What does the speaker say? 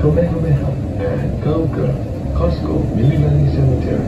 Kamehameha and Kauka, Costco, Mililani Cemetery.